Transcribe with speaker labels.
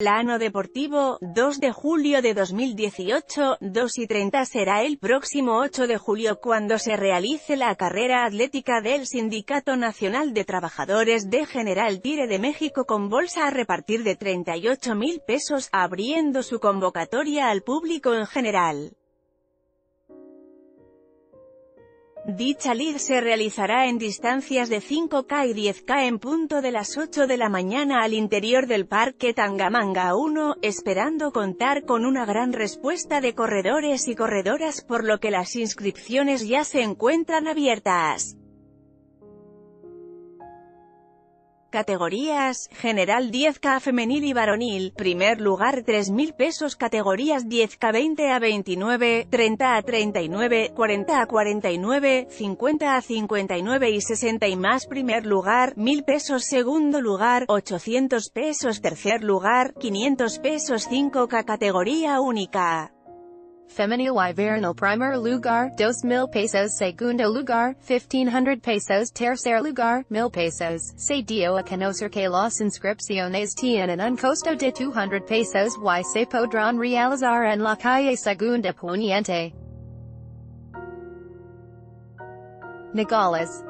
Speaker 1: Plano deportivo, 2 de julio de 2018, 2 y 30 será el próximo 8 de julio cuando se realice la carrera atlética del Sindicato Nacional de Trabajadores de General Tire de México con bolsa a repartir de 38 mil pesos, abriendo su convocatoria al público en general. Dicha lid se realizará en distancias de 5K y 10K en punto de las 8 de la mañana al interior del Parque Tangamanga 1, esperando contar con una gran respuesta de corredores y corredoras por lo que las inscripciones ya se encuentran abiertas. Categorías, General 10K femenil y varonil, primer lugar 3.000 pesos. Categorías 10K 20 a 29, 30 a 39, 40 a 49, 50 a 59 y 60 y más. Primer lugar, 1.000 pesos. Segundo lugar, 800 pesos. Tercer lugar, 500 pesos. 5K Categoría única
Speaker 2: Femenil Wyvernal Primer Lugar, dos mil pesos Segundo Lugar, 1500 pesos Tercer Lugar, mil pesos. Se dio a conocer que las inscripciones tienen un costo de 200 pesos y se podrán realizar en la calle Segunda Poniente. Nogales